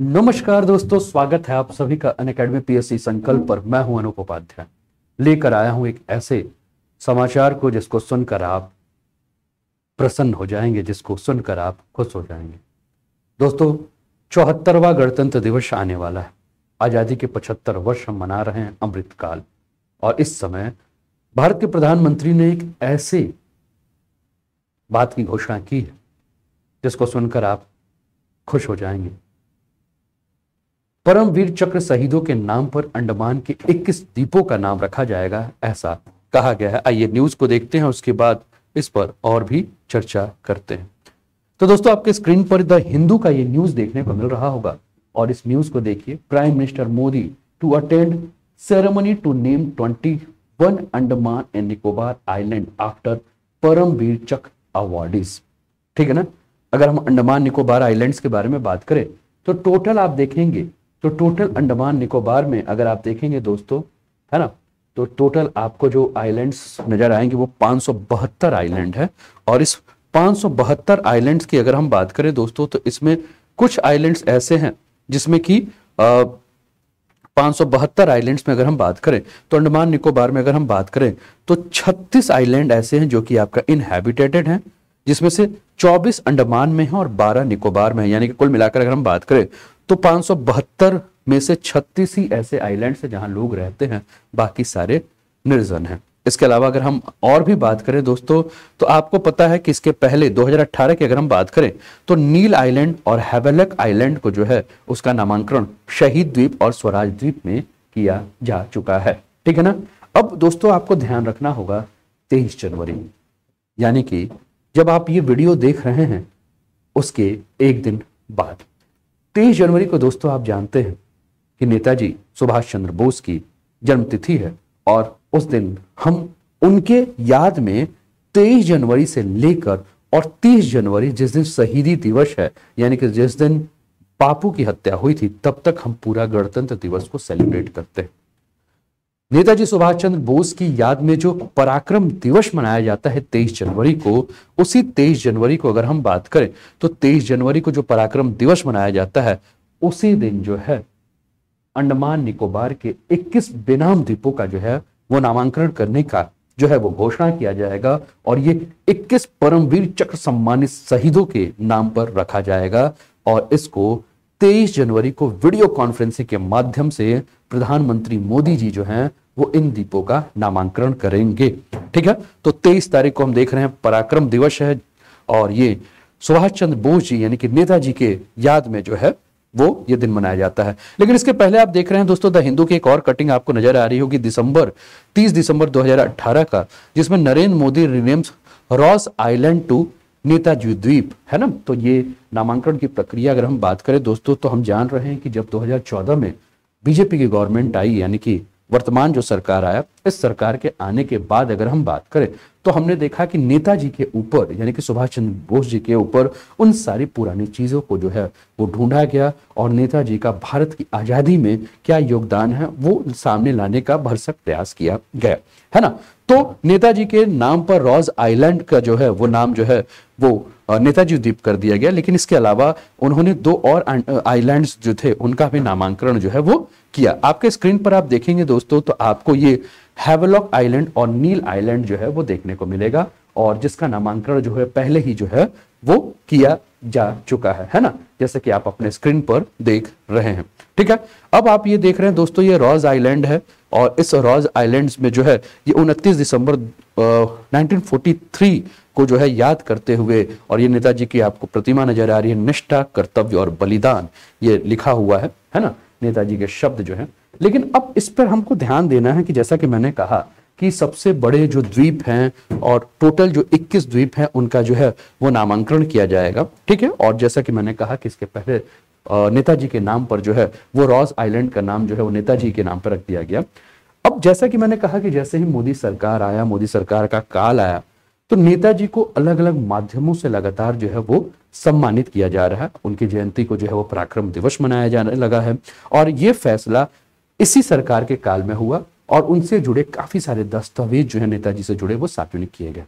नमस्कार दोस्तों, स्वागत है आप सभी का अन अकेडमी पीएससी संकल्प पर। मैं हूँ अनूप उपाध्याय। लेकर आया हूँ एक ऐसे समाचार को जिसको सुनकर आप प्रसन्न हो जाएँगे, जिसको सुनकर आप खुश हो जाएँगे। दोस्तों, चौहत्तरवा गणतंत्र दिवस आने वाला है। आज़ादी के पचहत्तर वर्ष हम मना रहे हैं अमृतकाल। और इस समय भारत के प्रधानमंत्री ने एक ऐसे बात की घोषणा की है, जिसको सुनकर आप खुश हो जाएँगे। परमवीर चक्र शहीदों के नाम पर अंडमान के 21 द्वीपों का नाम रखा जाएगा, ऐसा कहा गया है। आइए न्यूज़ को देखते हैं, उसके बाद इस पर और भी चर्चा करते हैं। तो दोस्तों, आपके स्क्रीन पर द हिंदू का ये न्यूज़ देखने को मिल रहा होगा, और इस न्यूज़ को देखिए। Prime minister Modi to attend ceremony to name 21 Andaman and Nicobar island after Paramvir Chakra awardees ठीक है ना? अगर हम अंडमान निकोबार आइलैंड्स के बारे में बात करें तो टोटल आप देखेंगे तो टोटल अंडमान निकोबार में अगर आप देखेंगे दोस्तों, है ना तो टोटल आपको जो आइलैंड्स नज़र आएँगे वो पाँच आइलैंड है। और इस पाँच आइलैंड्स की अगर हम बात करें दोस्तों तो इसमें कुछ आइलैंड्स ऐसे हैं, जिसमें कि पाँच आइलैंड्स में अगर हम बात करें तो अंडमान निकोबार में अगर हम बात करें तो 36 आइलैंड ऐसे हैं जो कि आपका इनहेबिटेटेड हैं, जिसमें से 24 अंडमान में है और 12 निकोबार में है। यानी कि कुल मिलाकर अगर हम बात करें तो पाँच में से छत्तीस ही ऐसे आइलैंड है जहाँ लोग रहते हैं, बाकी सारे निर्जन हैं। इसके अलावा अगर हम और भी बात करें दोस्तों तो आपको पता है कि इसके पहले 2018 की अगर हम बात करें तो नील आइलैंड और हैवेलक आइलैंड को जो है, उसका नामांकन शहीद द्वीप और स्वराज द्वीप में किया जा चुका है। ठीक है ना? अब दोस्तों आपको ध्यान रखना होगा तेईस जनवरी। यानी कि जब आप ये वीडियो देख रहे हैं, उसके एक दिन बाद। तेईस जनवरी को दोस्तों आप जानते हैं कि नेताजी सुभाष चंद्र बोस की जन्मतिथि है और उस दिन हम उनके याद में 23 जनवरी से लेकर और 30 जनवरी जिस दिन शहीदी दिवस है, यानी कि जिस दिन पापू की हत्या हुई थी, तब तक हम पूरा गणतंत्र दिवस को सेलिब्रेट करते हैं। नेताजी सुभाष चंद्र बोस की याद में जो पराक्रम दिवस मनाया जाता है 23 जनवरी को, उसी 23 जनवरी को अगर हम बात करें तो 23 जनवरी को जो पराक्रम दिवस मनाया जाता है, उसी दिन जो है, अंडमान निकोबार के 21 बेनाम द्वीपों का जो है, वो नामांकन करने का जो है वो घोषणा किया जाएगा और ये 21 परमवीर चक्र सम्मानित शहीदों के नाम पर रखा जाएगा और इसको 23 जनवरी को वीडियो कॉन्फ्रेंसिंग के माध्यम से प्रधानमंत्री मोदी जी जो हैं, वो इन द्वीपों का नामांकन करेंगे। ठीक है? तो 23 तारीख को हम देख रहे हैं, पराक्रम दिवस है और ये सुभाष चंद्र बोस जी, यानी कि नेताजी के याद में जो है, वो ये दिन मनाया जाता है। लेकिन इसके पहले आप देख रहे हैं दोस्तों, द हिंदू की एक और कटिंग आपको नज़र आ रही होगी, दिसंबर 30 दिसंबर 2018 का, जिसमें Narendra Modi renames Ross island to Netaji द्वीप है ना? तो ये नामांकन की प्रक्रिया अगर हम बात करें, दोस्तों तो हम जान रहे हैं कि जब 2014 में बीजेपी की गवर्नमेंट आई, यानी कि वर्तमान जो सरकार आया, इस सरकार के आने के बाद अगर हम बात करें तो हमने देखा कि नेताजी के ऊपर, यानी कि सुभाष चंद्र बोस जी के ऊपर, उन सारी पुरानी चीज़ों को जो है, वो ढूंढा गया और नेताजी का भारत की आज़ादी में क्या योगदान है, वो सामने लाने का भरसक प्रयास किया गया, है ना? तो नेताजी के नाम पर रॉज आइलैंड का जो है, वो नाम जो है, वो नेताजी द्वीप कर दिया गया। लेकिन इसके अलावा उन्होंने दो और आइलैंड्स जो थे, उनका भी नामांकन जो है, वो किया। आपके स्क्रीन पर आप देखेंगे दोस्तों तो आपको ये हैवलॉक आइलैंड और नील आइलैंड जो है, वो देखने को मिलेगा। और जिसका नामांकन जो है, पहले ही जो है, वो किया जा चुका है। है ना? जैसे कि आप अपने स्क्रीन पर देख रहे हैं। ठीक है? अब आप ये देख रहे हैं दोस्तों, ये रॉज आइलैंड है। और इस रॉज आइलैंड्स में जो है, ये 29 दिसंबर नाइनटीन 1943 को जो है याद करते हुए, और ये नेताजी की आपको प्रतिमा नज़र आ रही है, निष्ठा, कर्तव्य और बलिदान, ये लिखा हुआ है है ना? नेताजी के शब्द जो है। लेकिन अब इस पर हमको ध्यान देना है कि जैसा कि मैंने कहा कि सबसे बड़े जो द्वीप हैं, और टोटल जो 21 द्वीप हैं, उनका जो है वो नामांकन किया जाएगा, ठीक है? और जैसा कि मैंने कहा कि इसके पहले नेताजी के नाम पर जो है, वो रॉस आइलैंड का नाम जो है, वो नेताजी के नाम पर रख दिया गया। अब जैसा कि मैंने कहा कि जैसे ही मोदी सरकार आया, मोदी सरकार का काल आया तो नेताजी को अलग अलग माध्यमों से लगातार जो है, वो सम्मानित किया जा रहा है। उनकी जयंती को जो है, वो पराक्रम दिवस मनाया जाने लगा है। और ये फैसला इसी सरकार के काल में हुआ और उनसे जुड़े काफ़ी सारे दस्तावेज़ जो है, नेताजी से जुड़े, वो सार्वजनिक किए गए।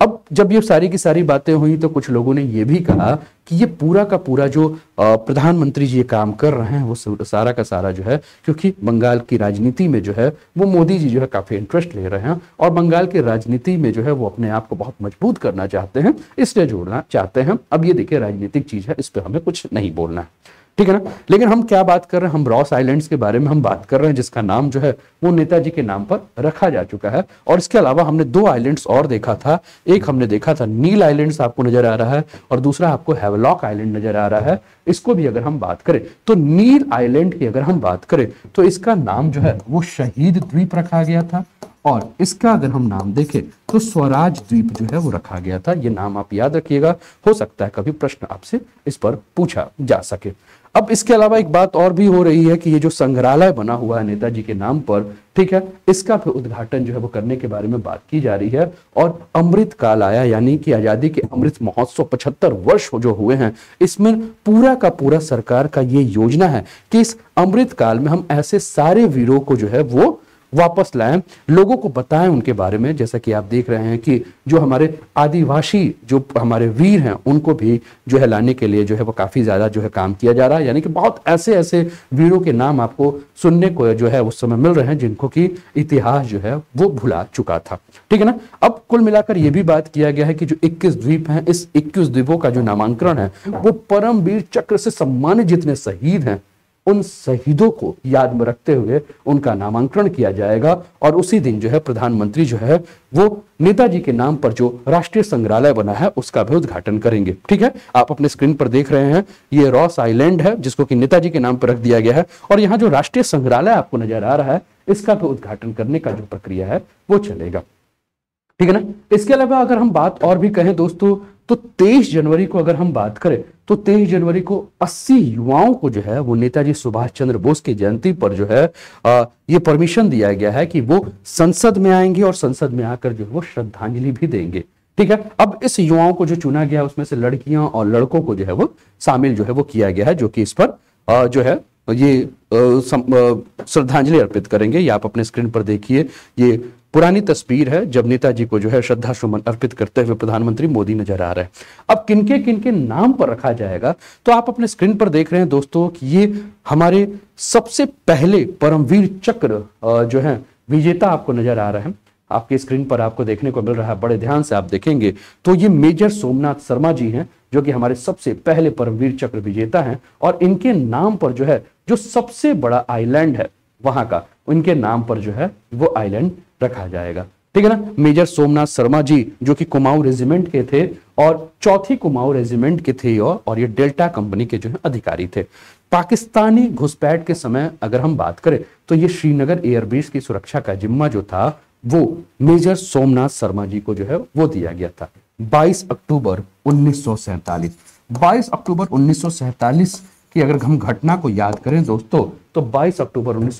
अब जब ये सारी की सारी बातें हुई तो कुछ लोगों ने ये भी कहा कि ये पूरा का पूरा जो प्रधानमंत्री जी ये काम कर रहे हैं, वो सारा का सारा जो है, क्योंकि बंगाल की राजनीति में जो है, वो मोदी जी जो है काफ़ी इंटरेस्ट ले रहे हैं और बंगाल की राजनीति में जो है वो अपने आप को बहुत मज़बूत करना चाहते हैं, इसलिए जोड़ना चाहते हैं। अब ये देखिए राजनीतिक चीज़ है, इस पर हमें कुछ नहीं बोलना है। ठीक है ना? लेकिन हम क्या बात कर रहे हैं? हम रॉस आइलैंड्स के बारे में हम बात कर रहे हैं, जिसका नाम जो है, वो नेताजी के नाम पर रखा जा चुका है। और इसके अलावा हमने दो आइलैंड्स और देखा था। एक हमने देखा था नील आइलैंड्स आपको नज़र आ रहा है, और दूसरा आपको हैवलॉक आइलैंड नज़र आ रहा है। इसको भी अगर हम बात करें तो नील आइलैंड की अगर हम बात करें तो इसका नाम जो है, वो शहीद द्वीप रखा गया था। और इसका अगर हम नाम देखें तो स्वराज द्वीप जो है, वो रखा गया था। ये नाम आप याद रखिएगा। हो सकता है कभी प्रश्न आपसे इस पर पूछा जा सके। अब इसके अलावा एक बात और भी हो रही है कि ये जो संग्रहालय बना हुआ है नेताजी के नाम पर, ठीक है, इसका फिर उद्घाटन जो है वो करने के बारे में बात की जा रही है और अमृत काल आया, यानी कि आज़ादी के अमृत महोत्सव पचहत्तर वर्ष जो हुए हैं, इसमें पूरा का पूरा सरकार का ये योजना है कि इस अमृत काल में हम ऐसे सारे वीरों को जो है वो वापस लाएँ। लोगों को बताएँ उनके बारे में, जैसा कि आप देख रहे हैं कि जो हमारे आदिवासी, जो हमारे वीर हैं, उनको भी जो है लाने के लिए जो है वो काफ़ी ज़्यादा जो है काम किया जा रहा है। यानी कि बहुत ऐसे ऐसे वीरों के नाम आपको सुनने को जो है उस समय मिल रहे हैं, जिनको की इतिहास जो है वो भुला चुका था। ठीक है ना? अब कुल मिलाकर यह भी बात किया गया है कि जो इक्कीस द्वीप है, इस इक्कीस द्वीपों का जो नामांकन है, वो परमवीर चक्र से सम्मानित जितने शहीद हैं उन शहीदों को याद में रखते हुए उनका नामांकन किया जाएगा। और उसी दिन जो है प्रधानमंत्री जो है, वो नेताजी के नाम पर जो राष्ट्रीय संग्रहालय बना है, उसका भी उद्घाटन करेंगे। ठीक है? आप अपने स्क्रीन पर देख रहे हैं, ये रॉस आइलैंड है, जिसको कि नेताजी के नाम पर रख दिया गया है। और यहाँ जो राष्ट्रीय संग्रहालय आपको नज़र आ रहा है, इसका भी उद्घाटन करने का जो प्रक्रिया है, वो चलेगा। ठीक है ना? इसके अलावा अगर हम बात और भी कहें दोस्तों तो 23 जनवरी को अगर हम बात करें तो 23 जनवरी को 80 युवाओं को जो है वो नेताजी सुभाष चंद्र बोस की जयंती पर जो है आ, ये परमिशन दिया गया है कि वो संसद में आएँगे और संसद में आकर जो है वो श्रद्धांजलि भी देंगे। ठीक है? अब इस युवाओं को जो चुना गया उसमें से लड़कियाँ और लड़कों को जो है वो शामिल जो है वो किया गया है जो कि इस पर आ, जो है ये श्रद्धांजलि अर्पित करेंगे। ये आप अपने स्क्रीन पर देखिए। ये पुरानी तस्वीर है, जब नेताजी को जो है श्रद्धा सुमन अर्पित करते हुए प्रधानमंत्री मोदी नज़र आ रहे हैं। अब किनके किनके नाम पर रखा जाएगा तो आप अपने स्क्रीन पर देख रहे हैं दोस्तों कि ये हमारे सबसे पहले परमवीर चक्र जो है, विजेता आपको नज़र आ रहे हैं। आपके स्क्रीन पर आपको देखने को मिल रहा है, बड़े ध्यान से आप देखेंगे। तो ये मेजर सोमनाथ शर्मा जी हैं, जो कि हमारे सबसे पहले परमवीर चक्र विजेता हैं, और इनके नाम पर जो है जो सबसे बड़ा आइलैंड है वहाँ का उनके नाम पर जो है वो आइलैंड रखा जाएगा। ठीक है ना? मेजर सोमनाथ शर्मा जी जो कि कुमाऊं रेजिमेंट के थे और चौथी कुमाऊं रेजिमेंट के थे और, और ये डेल्टा कंपनी के जो है अधिकारी थे। पाकिस्तानी घुसपैठ के समय अगर हम बात करें तो ये श्रीनगर एयरबेस की सुरक्षा का जिम्मा जो था वो मेजर सोमनाथ शर्मा जी को जो है वो दिया गया था। 22 अक्टूबर उन्नीस 22 अक्टूबर उन्नीस कि अगर हम घटना को याद करें दोस्तों तो 22 अक्टूबर उन्नीस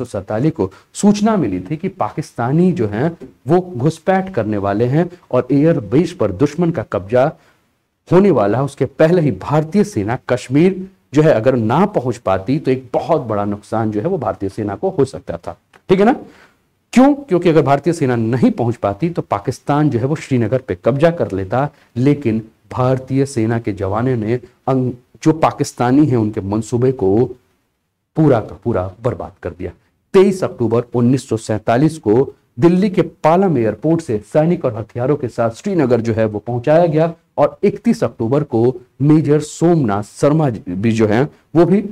को सूचना मिली थी कि पाकिस्तानी जो हैं, वो घुसपैठ करने वाले हैं और एयर बेस पर दुश्मन का कब्जा होने वाला है। उसके पहले ही भारतीय सेना कश्मीर जो है, अगर ना पहुँच पाती तो एक बहुत बड़ा नुकसान जो है, वो भारतीय सेना को हो सकता था। ठीक है ना? क्यों? क्योंकि अगर भारतीय सेना नहीं पहुँच पाती तो पाकिस्तान जो है, वो श्रीनगर पे कब्जा कर लेता। लेकिन भारतीय सेना के जवानों ने जो पाकिस्तानी हैं, उनके मंसूबे को पूरा का पूरा बर्बाद कर दिया। 23 अक्टूबर उन्नीस को दिल्ली के पालम एयरपोर्ट से सैनिक और हथियारों के साथ श्रीनगर जो है, वो पहुँचाया गया और 31 अक्टूबर को मेजर सोमनाथ शर्मा भी जो है, वो भी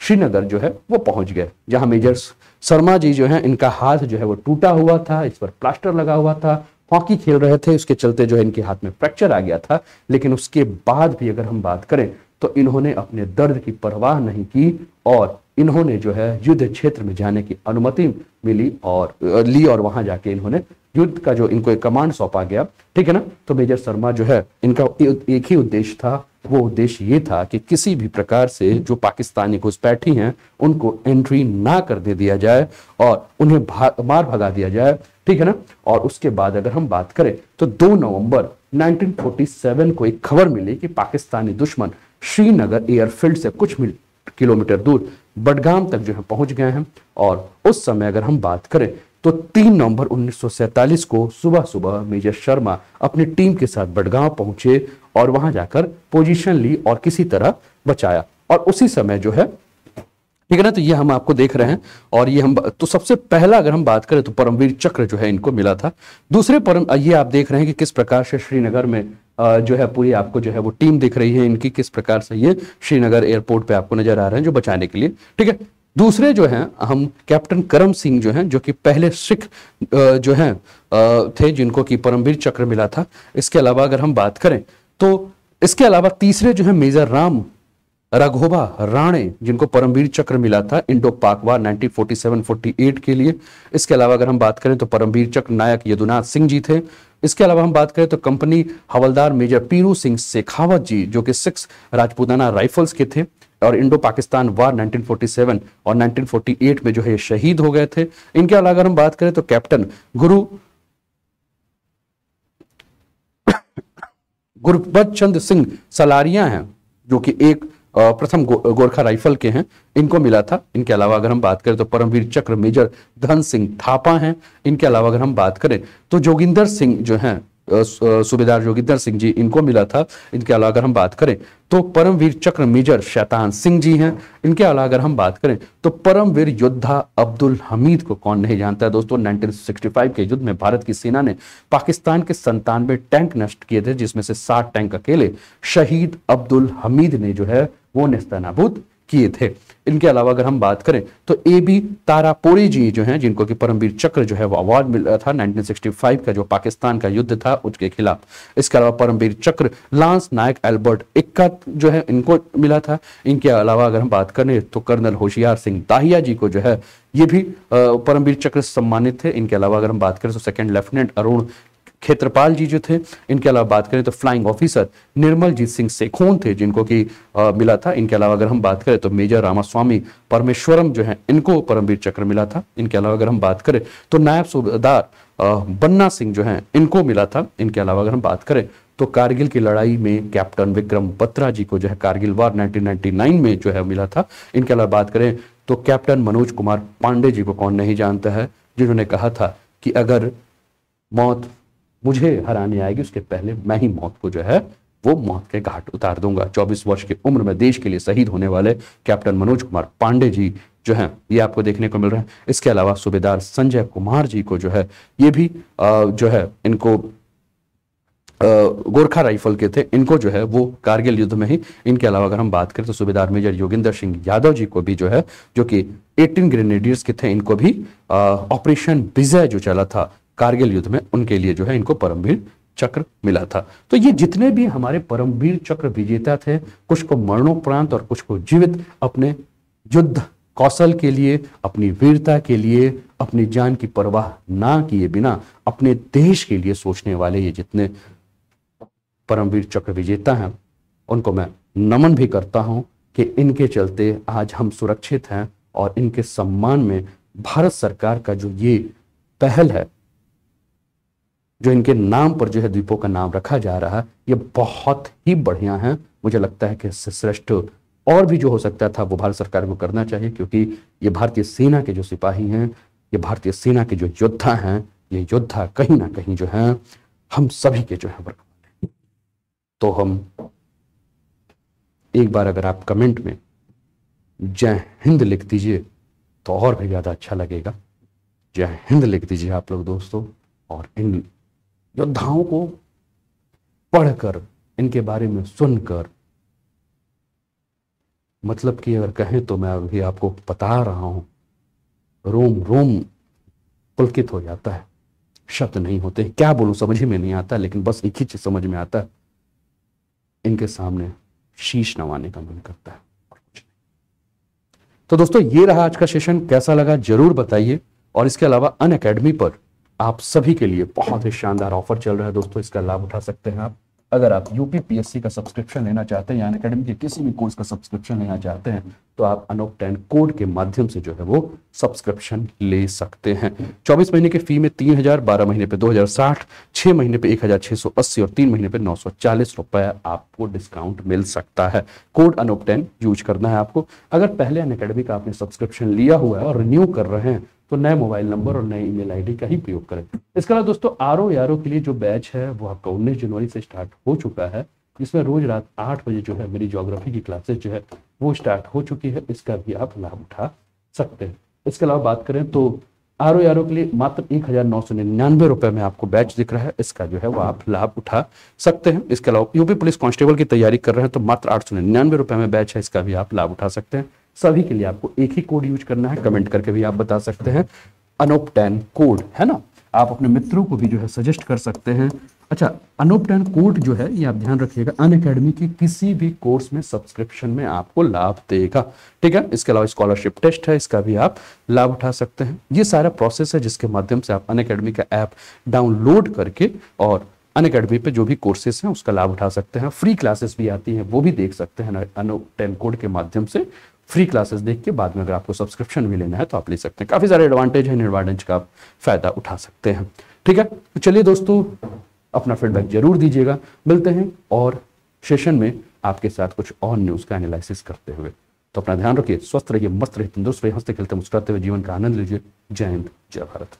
श्रीनगर जो है, वो पहुँच गए। जहाँ मेजर शर्मा जी जो है, इनका हाथ जो है, वो टूटा हुआ था, इस पर प्लास्टर लगा हुआ था हॉकी खेल रहे थे, उसके चलते जो है इनके हाथ में फ्रैक्चर आ गया था। लेकिन उसके बाद भी अगर हम बात करें तो इन्होंने अपने दर्द की परवाह नहीं की और इन्होंने जो है युद्ध क्षेत्र में जाने की अनुमति मिली और ली और वहाँ जाके इन्होंने युद्ध का जो इनको एक कमांड सौंपा गया। ठीक है ना? तो मेजर शर्मा जो है, इनका एक ही उद्देश्य था वो उद्देश्य ये था कि किसी भी प्रकार से जो पाकिस्तानी घुसपैठी हैं उनको एंट्री ना कर दे दिया जाए और उन्हें भा, मार भगा दिया जाए। ठीक है ना? और उसके बाद अगर हम बात करें तो 2 नवंबर 1947 को एक खबर मिली कि पाकिस्तानी दुश्मन श्रीनगर एयरफील्ड से कुछ मिल किलोमीटर दूर बडगाम तक जो है पहुँच गए हैं। और उस समय अगर हम बात करें तो तीन नवंबर 1947 को सुबह सुबह मेजर शर्मा अपनी टीम के साथ बडगांव पहुँचे और वहाँ जाकर पोजीशन ली और किसी तरह बचाया। और उसी समय जो है, ठीक है ना तो ये हम आपको देख रहे हैं और ये हम तो सबसे पहला अगर हम बात करें तो परमवीर चक्र जो है इनको मिला था। दूसरे परम ये आप देख रहे हैं कि किस प्रकार से श्रीनगर में जो है पूरी आपको जो है वो टीम दिख रही है, इनकी किस प्रकार से ये श्रीनगर एयरपोर्ट पे आपको नज़र आ रहे हैं जो बचाने के लिए, ठीक है? दूसरे जो हैं, हम कैप्टन करम सिंह जो हैं, जो कि पहले सिख जो हैं थे, जिनको कि परमवीर चक्र मिला था, इसके अलावा अगर हम बात करें तो इसके अलावा तीसरे जो है मेजर राम रघोबा राणे, जिनको परमवीर चक्र मिला था, इंडो पाक वार 1947-48 के लिए। इसके अलावा अगर हम बात करें तो परमवीर चक्र नायक यदुनाथ सिंह जी थे। इसके अलावा हम बात करें तो कंपनी हवलदार मेजर पीरू सिंह शेखावत जी, जो कि सिक्स राजपूताना राइफल्स के थे। और इंडो पाकिस्तान वार 1947 और 1948 में जो है शहीद हो गए थे। इनके अलावा अगर हम बात करें तो कैप्टन गुरु गुरबत चंद सिंह सलारिया हैं जो कि एक प्रथम गो, गोरखा राइफल के हैं। इनको मिला था। इनके अलावा अगर हम बात करें तो परमवीर चक्र मेजर धन सिंह थापा हैं। इनके अलावा अगर हम बात करें तो जोगिंदर सिंह जो हैं सूबेदार जोगिंदर सिंह जी इनको मिला था। इनके अलावा अगर हम बात करें तो परमवीर चक्र मेजर शैतान सिंह जी हैं। इनके अलावा अगर हम बात करें तो परमवीर योद्धा अब्दुल हमीद को कौन नहीं जानता है? दोस्तों 1965 के युद्ध में भारत की सेना ने पाकिस्तान के संतानवे टैंक नष्ट किए थे, जिसमें से सात टैंक अकेले शहीद अब्दुल हमीद ने जो है, वो निस्तानाबूद किए थे। इनके अलावा अगर हम बात करें तो ए बी तारापोड़ी जी जो हैं, जिनको कि परमवीर चक्र जो है, वो अवार्ड मिला था 1965 का, जो पाकिस्तान का युद्ध था, उसके खिलाफ। इसके अलावा परमवीर चक्र, लांस नायक, एल्बर्ट इक्का जो है, इनको मिला था। इनके अलावा अगर हम बात करें तो कर्नल होशियार सिंह दाहिया जी को जो है, ये भी परमवीर चक्र सम्मानित थे। इनके अलावा अगर हम बात करें तो सेकंड लेफ्टिनेंट अरुण खेत्रपाल जी जो थे, इनके अलावा बात करें तो फ्लाइंग ऑफिसर निर्मल जीत सिंह सेखोन थे, जिनको कि मिला था। इनके अलावा अगर हम बात करें तो मेजर रामास्वामी परमेश्वरम जो है, इनको परमवीर चक्र मिला था। इनके अलावा अगर हम बात करें तो नायब सूबेदार बन्ना सिंह जो है, इनको मिला था। इनके अलावा अगर हम बात करें तो कारगिल की लड़ाई में कैप्टन विक्रम बत्रा जी को जो है कारगिल वार 1999 में जो है मिला था। इनके अलावा बात करें तो कैप्टन मनोज कुमार पांडे जी को कौन नहीं जानता है, जिन्होंने कहा था कि अगर मौत मुझे हराने आएगी उसके पहले मैं ही मौत को जो है वो मौत के घाट उतार दूँगा। 24 वर्ष की उम्र में देश के लिए शहीद होने वाले कैप्टन मनोज कुमार पांडे जी जो है ये आपको देखने को मिल रहा है। इसके अलावा सूबेदार संजय कुमार जी को जो है ये भी आ, जो है इनको गोरखा राइफल के थे इनको जो है वो कारगिल युद्ध में ही इनके अलावा अगर हम बात करें तो सूबेदार मेजर योगिंदर सिंह यादव जी को भी जो है जो कि 18 ग्रेनेडियर्स के थे इनको भी ऑपरेशन विजय जो चला था कारगिल युद्ध में उनके लिए जो है इनको परमवीर चक्र मिला था। तो ये जितने भी हमारे परमवीर चक्र विजेता थे, कुछ को मरणोपरांत और कुछ को जीवित अपने युद्ध कौशल के लिए, अपनी वीरता के लिए, अपनी जान की परवाह ना किए बिना, अपने देश के लिए सोचने वाले ये जितने परमवीर चक्र विजेता हैं, उनको मैं नमन भी करता हूँ कि इनके चलते आज हम सुरक्षित हैं और इनके सम्मान में भारत सरकार का जो ये पहल है जो इनके नाम पर जो है द्वीपों का नाम रखा जा रहा है ये बहुत ही बढ़िया है। मुझे लगता है कि इससे श्रेष्ठ और भी जो हो सकता था, वो भारत सरकार को करना चाहिए, क्योंकि ये भारतीय सेना के जो सिपाही हैं, ये भारतीय सेना के जो योद्धा हैं, ये योद्धा कहीं ना कहीं जो है, हम सभी के जो है वर्ग तो हम एक बार अगर आप कमेंट में जय हिंद लिख दीजिए तो और भी ज़्यादा अच्छा लगेगा। जय हिंद लिख दीजिए आप लोग दोस्तों, और इन योद्धाओं को पढ़कर, इनके बारे में सुनकर। मतलब कि अगर कहें तो मैं अभी आपको बता रहा हूँ, रोम रोम पुलकित हो जाता है। शब्द नहीं होते क्या बोलूँ, समझ में नहीं आता, लेकिन बस एक ही चीज़ समझ में आता है। इनके सामने शीश नवाने का मन करता है तो दोस्तों, ये रहा आज का सेशन। कैसा लगा ज़रूर बताइए। और इसके अलावा अन अकेडमी पर आप सभी के लिए बहुत ही शानदार ऑफ़र चल रहा है। दोस्तों, इसका लाभ उठा सकते हैं आप। अगर आप यूपीपीएससी का सब्सक्रिप्शन लेना चाहते हैं या अकेडमी के किसी भी कोर्स का सब्सक्रिप्शन लेना चाहते हैं तो आप अनोक टेन कोड के माध्यम से जो है वो सब्सक्रिप्शन ले सकते हैं। 24 महीने के फ़ी में तीन हज़ार, बारह महीने पे दो हज़ार साठ, छह महीने पे एक हज़ार छह सौ अस्सी और तीन महीने पे नौ सौ चालीस रुपए आपको डिस्काउंट मिल सकता है। कोड अनोक टेन यूज़ करना है आपको। अगर पहले अन अकेडमी का आपने सब्सक्रिप्शन लिया हुआ है और रिन्यू कर रहे हैं तो नए मोबाइल नंबर और नए ईमेल आईडी का ही प्रयोग करें। इसके अलावा दोस्तों, आर ओ के लिए जो बैच है, वो आपका उन्नीस जनवरी से स्टार्ट हो चुका है। इसमें रोज रात आठ बजे जो है मेरी ज्योग्राफी की क्लासेस जो है, वो स्टार्ट हो चुकी है। इसका भी आप लाभ उठा सकते हैं। इसके अलावा बात करें तो आर ओ आर ओ के लिए मात्र एक हज़ार नौ सौ निन्यानवे रुपए में आपको बैच दिख रहा है। इसका जो है वो आप लाभ उठा सकते हैं। इसके अलावा यूपी पुलिस कांस्टेबल की तैयारी कर रहे हैं तो मात्र आठ सौ निन्यानवे रुपए में बैच है। इसका भी आप लाभ उठा सकते हैं। सभी के लिए आपको एक ही कोड यूज़ करना है। कमेंट करके भी आप बता सकते हैं। अनोप टेन कोड है ना? आप अपने मित्रों को भी जो है सजेस्ट कर सकते हैं। अच्छा अनोप कोड जो है, ये आप ध्यान रखिएगा, अन अकेडमी की किसी भी कोर्स में सब्सक्रिप्शन में आपको लाभ देगा। ठीक है? इसके अलावा स्कॉलरशिप टेस्ट है, इसका भी आप लाभ उठा सकते हैं। ये सारा प्रोसेस है जिसके माध्यम से आप अन अकेडमी का ऐप डाउनलोड करके और अन अकेडमी पर जो भी कोर्सेस हैं, उसका लाभ उठा सकते हैं। फ्री क्लासेस भी आती हैं, वो भी देख सकते हैं अनोप कोड के माध्यम से। फ्री क्लासेस देख के बाद में अगर आपको सब्सक्रिप्शन भी लेना है तो आप ले सकते हैं। काफ़ी सारे एडवांटेज है इन एडवांटेज का आप फ़ायदा उठा सकते हैं। ठीक है? तो चलिए दोस्तों अपना फीडबैक ज़रूर दीजिएगा। मिलते हैं और सेशन में आपके साथ कुछ और न्यूज़ का एनालिसिस करते हुए। तो अपना ध्यान रखिए, स्वस्थ रहिए, मस्त रहिए, तंदुरुस्त रहिए, हँसते खेलते मुस्कुराते हुए जीवन का आनंद लीजिए। जय हिंद, जय भारत।